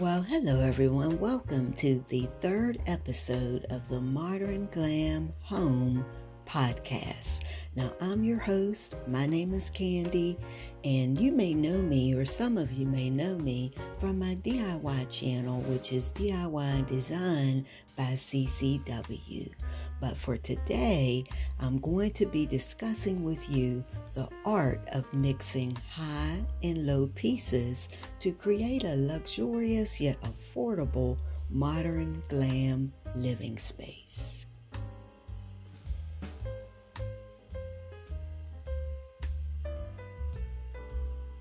Well, hello everyone. Welcome to the third episode of the Modern Glam Home podcast. Now, I'm your host. My name is Candy, and you may know me, or some of you may know me, from my DIY channel, which is DIY Design by CCW. But for today, I'm going to be discussing with you the art of mixing high and low pieces to create a luxurious yet affordable modern glam living space.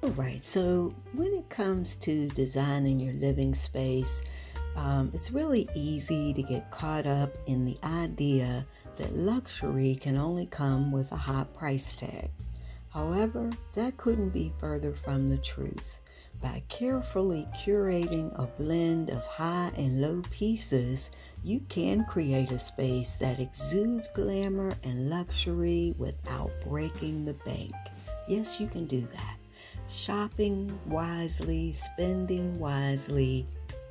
All right, so when it comes to designing your living space, um, it's really easy to get caught up in the idea that luxury can only come with a high price tag. However, that couldn't be further from the truth. By carefully curating a blend of high and low pieces, you can create a space that exudes glamour and luxury without breaking the bank. Yes, you can do that. Shopping wisely, spending wisely,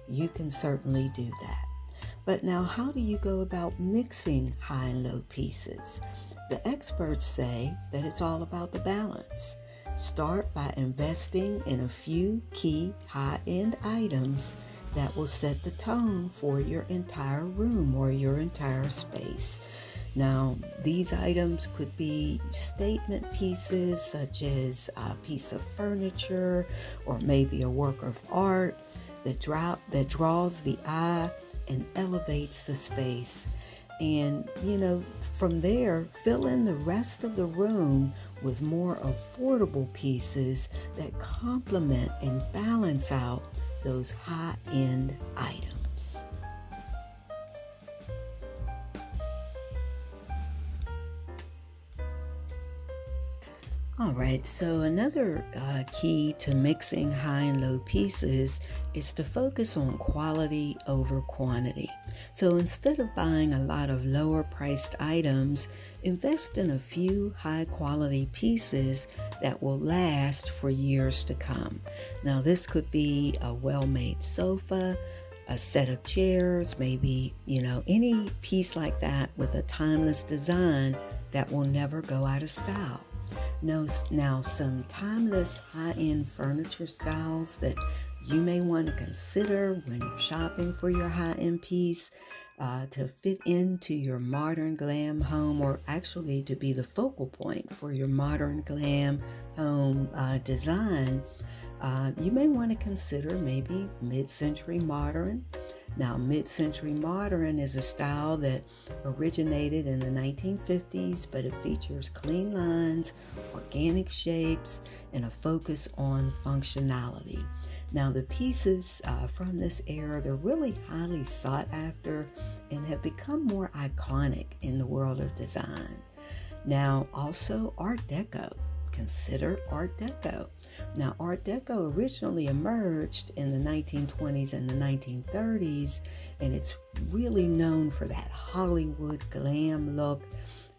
you can certainly do that. But now, how do you go about mixing high and low pieces? The experts say that it's all about the balance. Start by investing in a few key high end items that will set the tone for your entire room or your entire space. Now, these items could be statement pieces such as a piece of furniture or maybe a work of art that, that draws the eye and elevates the space. And, you know, from there, fill in the rest of the room with more affordable pieces that complement and balance out those high end items. All right, so another uh, key to mixing high and low pieces is to focus on quality over quantity. So instead of buying a lot of lower priced items, invest in a few high quality pieces that will last for years to come. Now, this could be a well made sofa, a set of chairs, maybe, you know, any piece like that with a timeless design that will never go out of style. Now, some timeless high-end furniture styles that you may want to consider when you're shopping for your high-end piece uh, to fit into your modern glam home or actually to be the focal point for your modern glam home uh, design. Uh, you may want to consider maybe mid-century modern now, mid century modern is a style that originated in the 1950s, but it features clean lines, organic shapes, and a focus on functionality. Now, the pieces uh, from this era, they're really highly sought after and have become more iconic in the world of design. Now, also Art Deco consider Art Deco. Now, Art Deco originally emerged in the 1920s and the 1930s, and it's really known for that Hollywood glam look.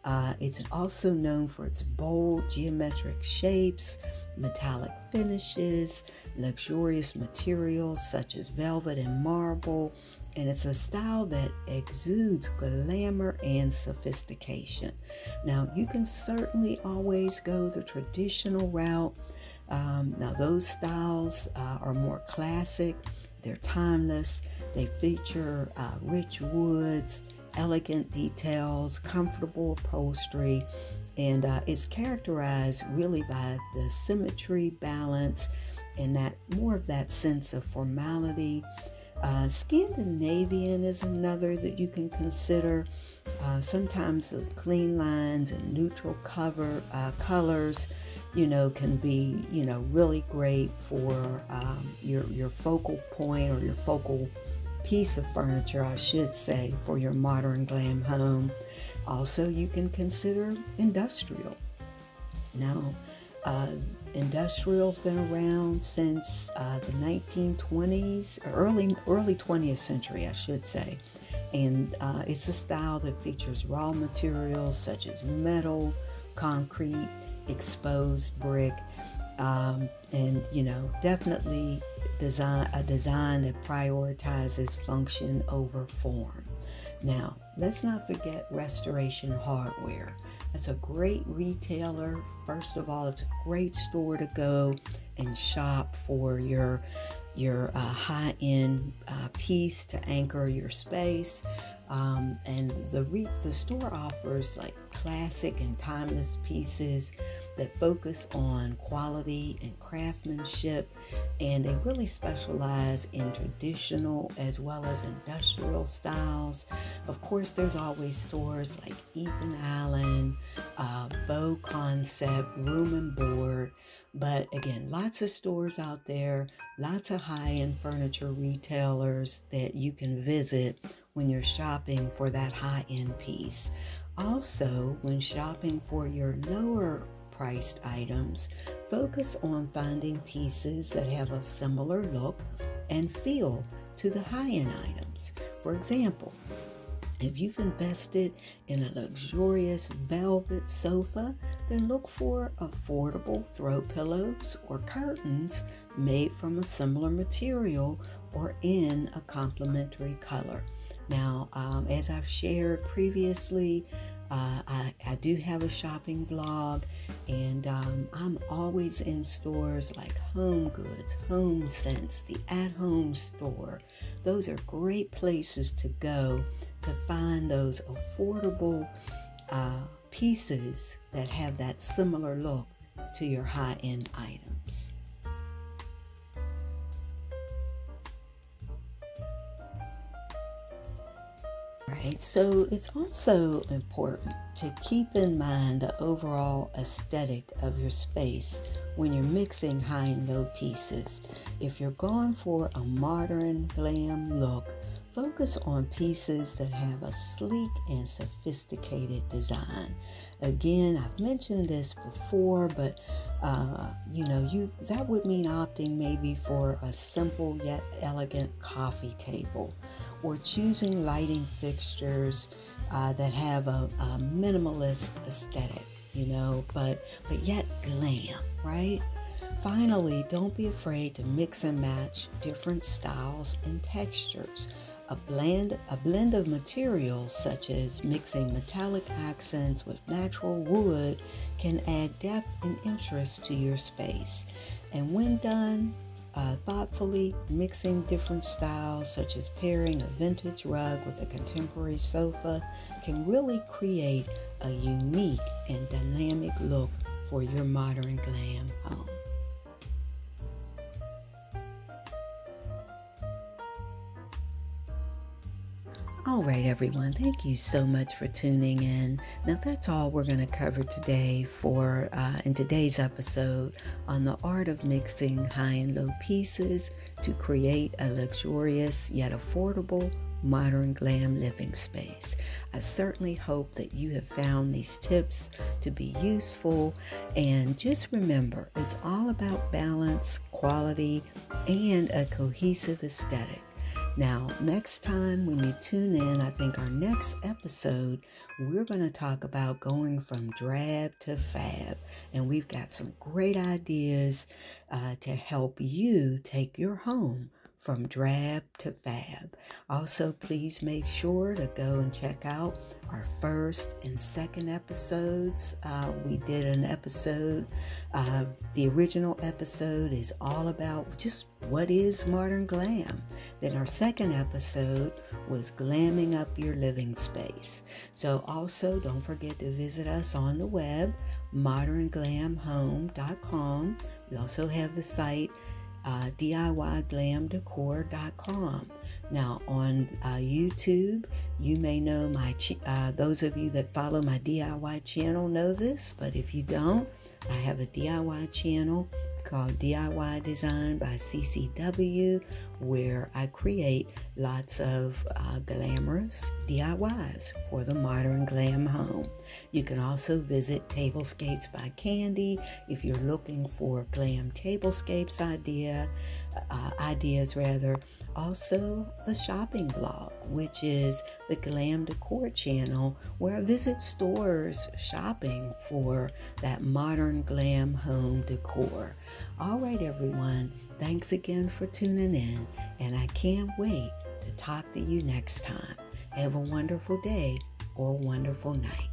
Uh, it's also known for its bold geometric shapes, metallic finishes, luxurious materials such as velvet and marble, and it's a style that exudes glamour and sophistication. Now, you can certainly always go the traditional route. Um, now, those styles uh, are more classic, they're timeless, they feature uh, rich woods, elegant details, comfortable upholstery, and uh, it's characterized really by the symmetry, balance, and that more of that sense of formality uh, Scandinavian is another that you can consider. Uh, sometimes those clean lines and neutral cover uh, colors, you know, can be you know really great for um, your your focal point or your focal piece of furniture, I should say, for your modern glam home. Also, you can consider industrial. Now, uh, industrial's been around since uh, the 1920s, early early 20th century, I should say, and uh, it's a style that features raw materials such as metal, concrete, exposed brick, um, and you know definitely design a design that prioritizes function over form. Now, let's not forget Restoration Hardware. That's a great retailer. First of all, it's a great store to go and shop for your your uh, high-end uh, piece to anchor your space. Um, and the re- the store offers like classic and timeless pieces that focus on quality and craftsmanship, and they really specialize in traditional as well as industrial styles. Of course, there's always stores like Ethan Allen, uh, BoConcept, Room and Board. But again, lots of stores out there, lots of high end furniture retailers that you can visit when you're shopping for that high end piece. Also, when shopping for your lower priced items, focus on finding pieces that have a similar look and feel to the high end items. For example, if you've invested in a luxurious velvet sofa, then look for affordable throw pillows or curtains made from a similar material or in a complementary color. Now, um, as I've shared previously, uh, I, I, do have a shopping blog, and um, I'm always in stores like Home Goods, Home Sense, the At Home Store. Those are great places to go to find those affordable uh, pieces that have that similar look to your high end items. Right, so it's also important to keep in mind the overall aesthetic of your space when you're mixing high and low pieces. If you're going for a modern glam look, Focus on pieces that have a sleek and sophisticated design. Again, I've mentioned this before, but uh, you know, you that would mean opting maybe for a simple yet elegant coffee table, or choosing lighting fixtures uh, that have a, a minimalist aesthetic. You know, but but yet glam, right? Finally, don't be afraid to mix and match different styles and textures. A blend, a blend of materials such as mixing metallic accents with natural wood can add depth and interest to your space. And when done, uh, thoughtfully mixing different styles, such as pairing a vintage rug with a contemporary sofa, can really create a unique and dynamic look for your modern glam home. All right, everyone, thank you so much for tuning in. Now, that's all we're going to cover today for uh, in today's episode on the art of mixing high and low pieces to create a luxurious yet affordable modern glam living space. I certainly hope that you have found these tips to be useful. And just remember, it's all about balance, quality, and a cohesive aesthetic. Now, next time when you tune in, I think our next episode, we're going to talk about going from drab to fab. And we've got some great ideas uh, to help you take your home from drab to fab. Also, please make sure to go and check out our first and second episodes. Uh, we did an episode, uh, the original episode is all about just what is modern glam. Then our second episode was glamming up your living space. So, also don't forget to visit us on the web, modernglamhome.com. We also have the site uh, DIYGlamDecor.com. Now on uh, YouTube, you may know my ch- uh, those of you that follow my DIY channel know this, but if you don't, I have a DIY channel called DIY Design by CCW, where I create lots of uh, glamorous DIYs for the modern glam home. You can also visit Tablescapes by Candy if you're looking for glam tablescapes idea uh, ideas rather. Also, the shopping blog, which is the Glam Decor channel, where I visit stores shopping for that modern glam home decor. All right, everyone, thanks again for tuning in, and I can't wait to talk to you next time. Have a wonderful day or wonderful night.